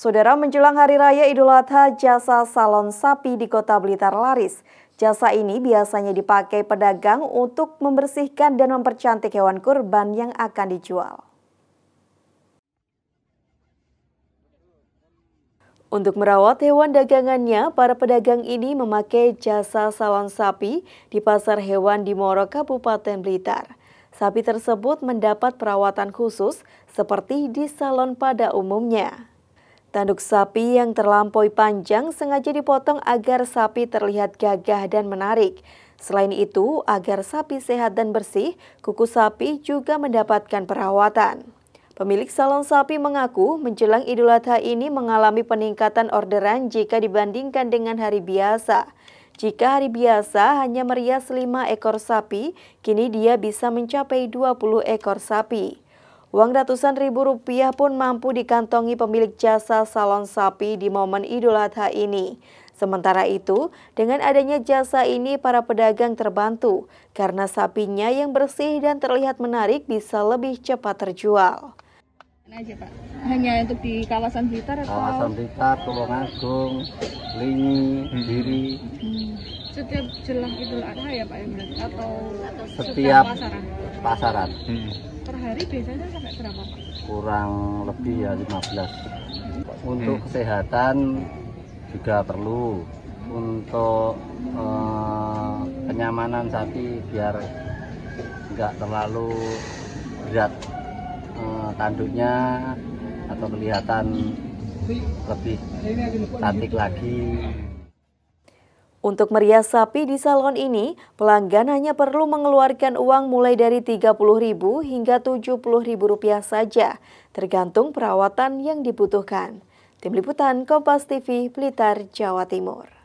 Saudara menjelang Hari Raya Idul Adha, jasa salon sapi di Kota Blitar laris. Jasa ini biasanya dipakai pedagang untuk membersihkan dan mempercantik hewan kurban yang akan dijual. Untuk merawat hewan dagangannya, para pedagang ini memakai jasa salon sapi di Pasar Hewan di Moro, Kabupaten Blitar. Sapi tersebut mendapat perawatan khusus seperti di salon pada umumnya. Tanduk sapi yang terlampaui panjang sengaja dipotong agar sapi terlihat gagah dan menarik. Selain itu, agar sapi sehat dan bersih, kuku sapi juga mendapatkan perawatan. Pemilik salon sapi mengaku menjelang Idul Adha ini mengalami peningkatan orderan jika dibandingkan dengan hari biasa. Jika hari biasa hanya merias 5 ekor sapi, kini dia bisa mencapai 20 ekor sapi. Uang ratusan ribu rupiah pun mampu dikantongi pemilik jasa salon sapi di momen Idul Adha ini. Sementara itu, dengan adanya jasa ini para pedagang terbantu karena sapinya yang bersih dan terlihat menarik bisa lebih cepat terjual. Aja Pak? Hanya untuk di kawasan Blitar atau? Kawasan Blitar, Tulungagung, Lingi, hmm. Diri. Hmm. Setiap jelang Idul Adha ya Pak ya Atau, atau setiap pasaran? Pasaran. Hmm per hari biasanya sampai berapa Pak? Kurang lebih ya 15. Untuk hmm. kesehatan juga perlu. Untuk eh, kenyamanan sapi biar nggak terlalu berat eh, tanduknya atau kelihatan lebih cantik lagi. Untuk merias sapi di salon ini, pelanggan hanya perlu mengeluarkan uang mulai dari Rp30.000 hingga Rp70.000 saja, tergantung perawatan yang dibutuhkan. Tim Liputan Kompas TV, Blitar, Jawa Timur.